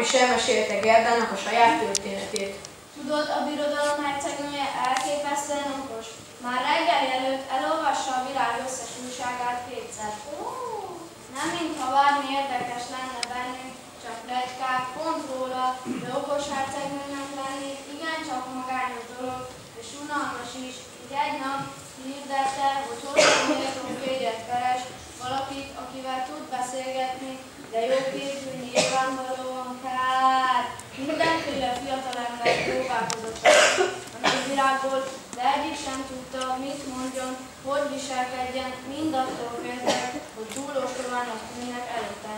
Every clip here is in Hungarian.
Varjú is elmesélte Gerdának a saját történetét. Tudod, a birodalom hercegnője elképesztően okos. Már reggel előtt elolvassa a világ összes újságát kétszer. Nem mintha bármi érdekes lenne bennünk, csak plegykák, pont róla, de okos hercegnőnek lenni igencsak magányos dolog, és unalmas is, így egy nap hirdette, hogy hosszú méltó férjet keres, valakit, akivel tud beszélgetni, de jó nagyvilágból, de egyik sem tudta, mit mondjon, hogy viselkedjen, mind attól féltek, hogy túl ostovának tűnnek előtte.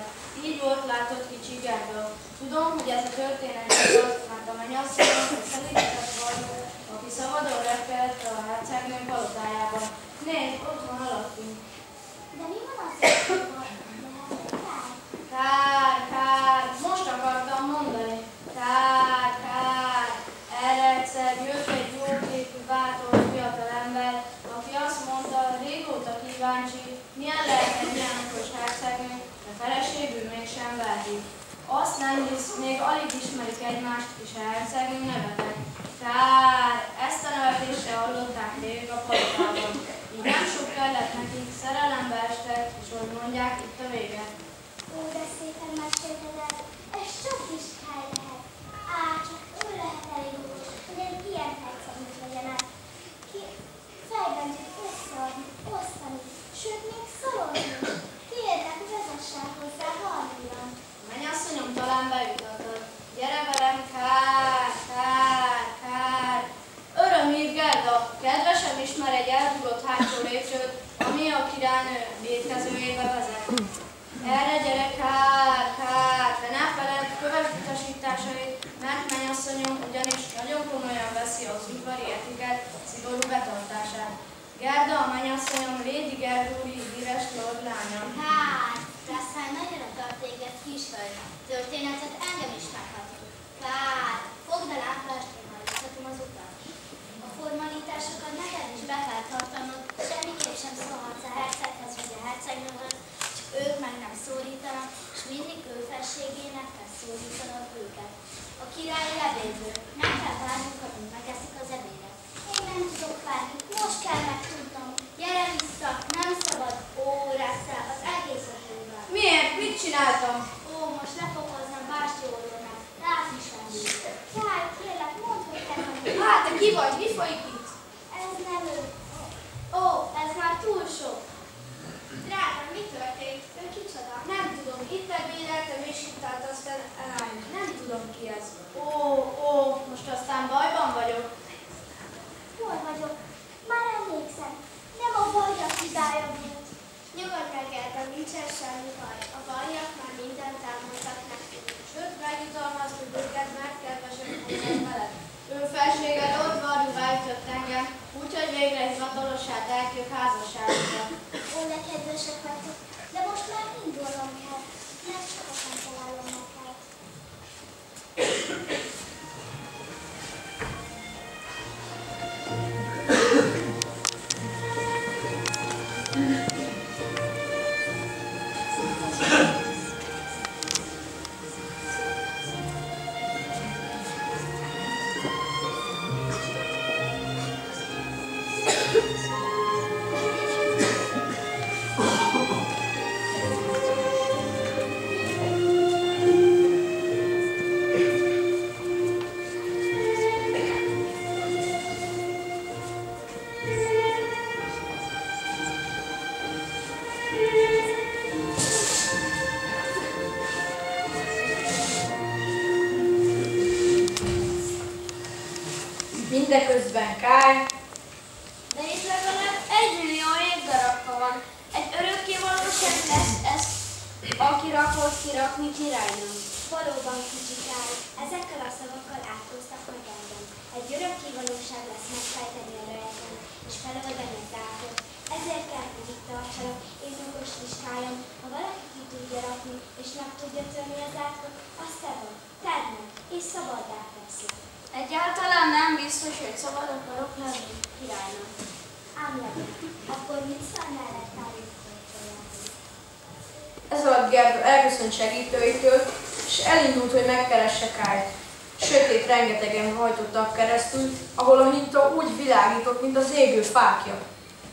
Így volt látott kicsi Gerda. Tudom, hogy ez a történet igaz, mert a mennyasszonyom egy szelített vajó, aki szabadon repült a hercegnő palotájában. Nézd, ott van alattunk. De mi van az, hogy Kár, kár, most akartam mondani. Kár, kár. Erre egyszer jött egy jóképű, bátor fiatal ember, aki azt mondta, régóta kíváncsi, milyen lehet egy ilyen okos hercegnő, de feleségül mégsem verdi. Azt nem hisz, még alig ismerik egymást, és hercegnő nevetett. Kár, ezt a nevetésre hallották végig a palotában. Így nem sok kellett nekik, szerelembe estek, és hogy mondják, itt a vége. Ó, de szépen mesélted el. Ez sok is kell lehet. Á, csak ő lehet elég okos, hogy egy ilyen hercegnőt legyen át. Ki fejben tud összeadni, osztani, sőt még szorozni. Kérlek, vezessen hozzá harmian. Mennyasszonyom talán bejutatod. Gyere velem, kár, kár, kár. Örömhír, Gerda, kedvesem ismer egy eldugott hátsó lépcsőt, ami a királynő étkezőjébe vezet. Erre gyere, kár, kár, de ne feled kövesd utasításait, mert mennyasszonyom ugyanis nagyon komolyan veszi az udvari etiket szigorú betartását. Gerda, a mennyasszonyom Lady Gertrude híres lord lánya. Hát, Rasszál nagyra tart téged, kisföld. Történetet engem is meghatod. Kár, fogd a lámpást, én hajlíthatom az utat. A formalitásokat neked is be kell tartanod, semmiképp sem szólhatsz a herceghez vagy a hercegnőhöz, csak ők meg nem szólítanak, és mindig kell szólítanod őket. A királyi levélből nem kell várnunk, amíg megeszik az ebédet. Én nem tudok várni, most kell megtudnom. Gyere vissza, nem szabad. Ó, Russell, az egész a fővel. Miért? Mit csináltam? Ó, most lefokoznám Básti oldalát. Rád is venni. Jaj, kérlek, mondd, hogy te vagy. Hát, te ki vagy? Mi folyik itt? Ez nem ő. Ó, ez már túl sok. Drágám, mi történt? Ő kicsoda? Nem tudom, itt ebédeltem és itt állt aztán elállni. Nem tudom ki ez. Ó, ó, most aztán bajban vagyok. Hol vagyok? Már emlékszem. Nem a vajak hibája volt. Meg, Gerda, nincsen semmi baj. A bajak már mindent elmondtak Kály De itt legalább egy millió égdarabka van. Egy örökké valóság lesz ez, aki rakott kirakni királynőm. Valóban kicsi Kály, ezekkel a szavakkal átkoztak meg engem. Egy örökké valóság lesz megfejteni a rejten, és feloldani az átot. Ezért kell, hogy itt tartsalak, én okos kiskályom. Ha valaki ki tudja rakni, és meg tudja törni az átkot, az te vagy, tedd meg, és szabaddá teszlek. Egyáltalán nem biztos, hogy szabad akarok lenni királynőm. Ám akkor mit szólnál egy tájékoztatójához? Gerda elköszönt segítőitől, és elindult, hogy megkeresse Kályt. Sötét rengetegen hajtottak keresztül, ahol a hinta úgy világított, mint az égő fákja.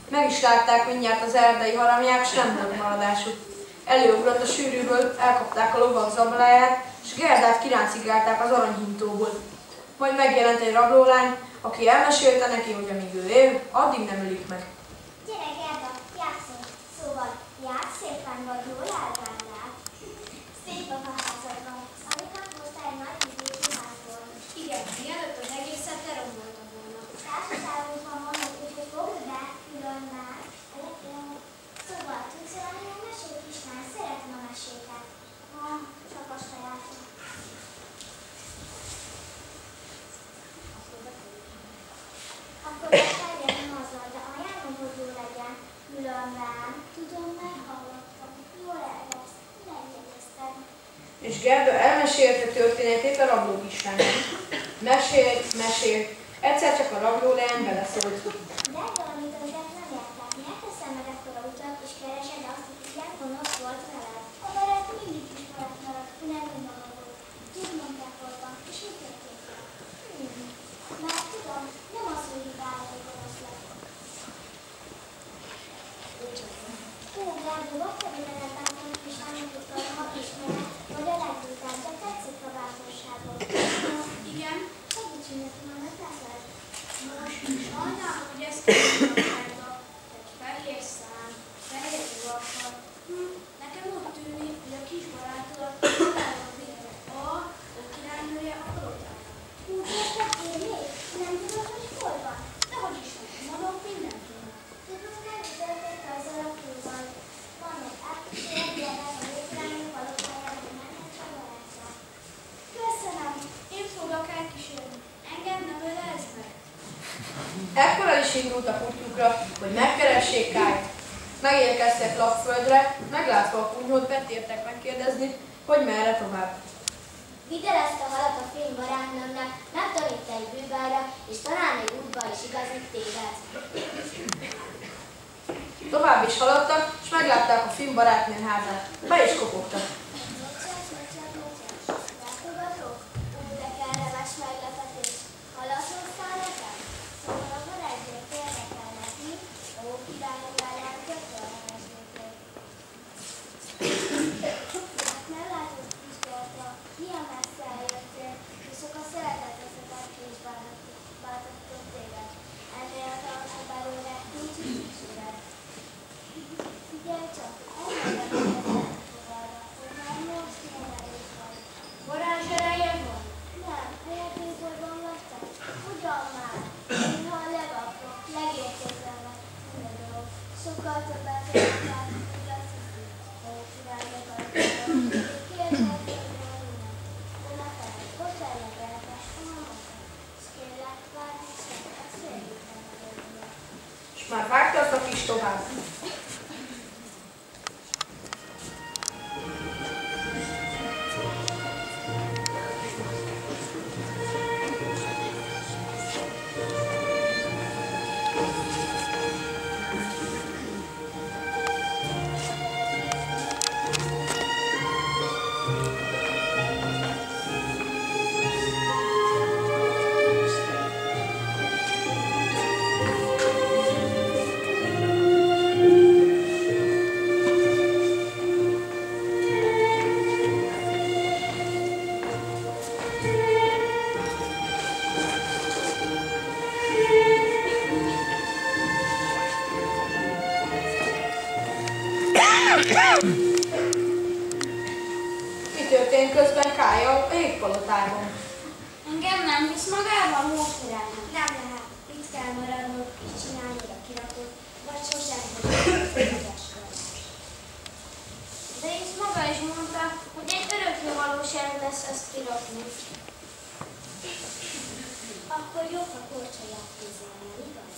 Meg is látták mindjárt az erdei haramják, és nem volt maradásuk. Előugrott a sűrűből, elkapták a lovak zabláját, és Gerdát kiráncigálták az aranyhintóból. Majd megjelent egy rablólány, aki elmesélte neki, hogy amíg ő él, addig nem ölik meg. Gyere, Gerda, játszunk. Szóval, játsz szépen vagy jól elvárnál. Szép a házadban. Amikor hoztál egy nagy vidéki házból. Igen, mielőtt az egészet leromboltam volna. Társaságunkban mondod, úgyhogy fogd be, külön már. Szóval, tudsz valami jó mesét is már? Szeretem a meséket. Ah, csak a sajátom. Akkor befeljem azzal, de ajánlom, hogy jó legyen. Különben, tudom, meghallottam. Jól elvesz. Megjegyeztem. És Gerda elmesélte történetét a rabló kislány. Mesélt, mesélt, egyszer csak a rabló leány beleszólt. De valamit azért nem értek. Miért teszel meg ekkora utat, és keresed azt, hogy ilyen gonosz volt veled? A veled mindig is maradt nem hol van, és mit történt? Hmm. Tudom, nem az, hogy hibája, hogy gonosz lett. Ó, Gárdó, akkor ha ismered, vagy a legbrutább, de tetszik a bátorságod. Igen, Segíts nekem, már meglátlak. most sajnálom, hogy ezt kérdezem egy fehér szám, fehér ruhakkal. Hm, nekem úgy tűnik, hogy a kis barátodat találom végre a, a királynője a palotának. Úgy értettél még? Nem tudod, hogy hol van? Dehogy is nem, mondom mindent tudnak. Tudunk nem történt azzal a fúval. Van egy átkérdezem a létrányok palotájára, hogy nem lehet csavarázza. Köszönöm. Én fogok elkísérni. Engem nem ölez meg. Ekkor el is indultak útjukra, hogy megkeressék Kályt. Megérkeztek lapföldre, meglátva a kunyhót, betértek megkérdezni, hogy merre tovább. Vidd el ezt a halat a fény barátnőmnek, megtanít egy bűbára, és talán még útba is igazít téged. Tovább is haladtak, és meglátták a film barátnő házát. Be is kopogtak. Bocsánat, bocsánat, bocsánat. Látogatók? Ú, de kellemes meglepetés. Hallatottál nekem? Szóval a barátnők érdekel neki, ó, királyok ellen tökéletességét. Hát nem látod, kis Gerda, milyen messze eljöttél, és csak a szeretet veszetett ki és bántott téged. Ennél a tartsa belőle nincs is szükséged. Figyelj csak, elmondom, hogy fogalra, hogy már most ilyen erős vagy. Varázs ereje van. Nem, helyetőkorban laktak? Ugyan már. Néha a legapró, legértékelnek dolog. Sokkal többet értek, mint azt hiszi. Ó, királyok a Kérdez, hogy minden. De ne feled, ott ellegeltek a mamakat. S kérlek, várj sem, ezt félgépen megölni. És már vágtattak is tovább. Mi történt közben Kája a jégpalotában? Engem nem visz magával, módszerelni. Nem lehet. Itt kell maradnod, és csinálnod a kirakót, vagy sosem De és maga is mondta, hogy egy örökké valóság lesz ezt kirakni. Akkor jobb a korcsolyát kézzelni, igaz?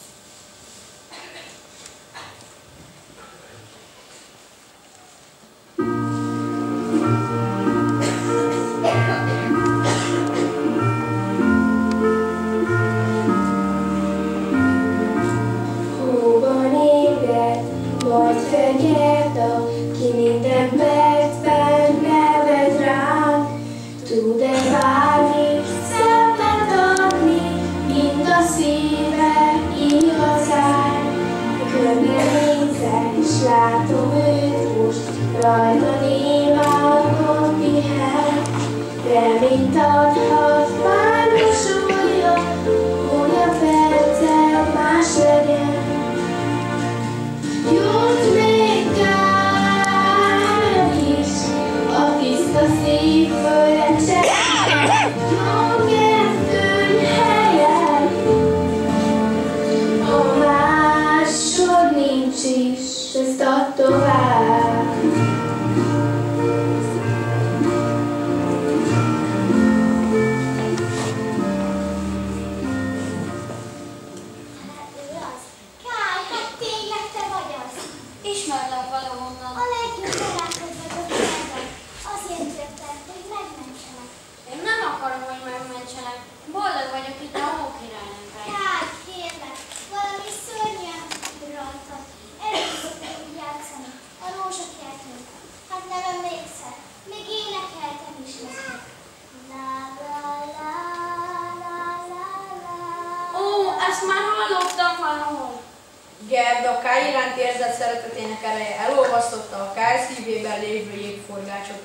Szeretetének ereje elolvasztotta a Kály szívében lévő jégforgácsot.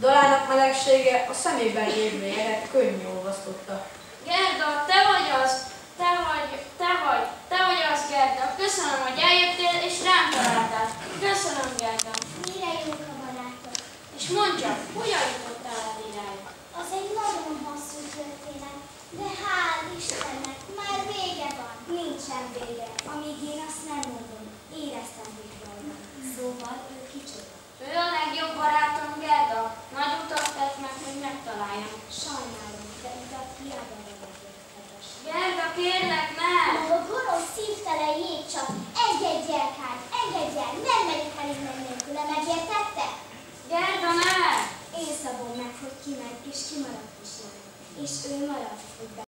Dalának melegsége a szemében lévő jelet könnyű olvasztotta. Gerda, te vagy az, te vagy, te vagy, te vagy az, Gerda. Köszönöm, hogy eljöttél és rám találtál. Köszönöm, Gerda. Mire jók a barátok? És mondd csak, hogyan jutottál el idáig? Az egy nagyon hosszú történet, de hál' Istennek már vége van. Nincsen vége, amíg én azt nem mondom. Éreztem végre Szóval ő kicsoda. Ő a legjobb barátom, Gerda. Nagy utat tett meg, hogy megtaláljam. Sajnálom, de utat hiába vezetett, kedves. Gerda, A gonosz szívtele jégcsap, engedj el, Kár, engedj el, nem megyek el innen nélküle, megértette? Gerda, ne! Én szabom meg, hogy ki megy, és ki marad is És ő marad, hogy